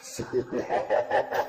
Sıkıntı.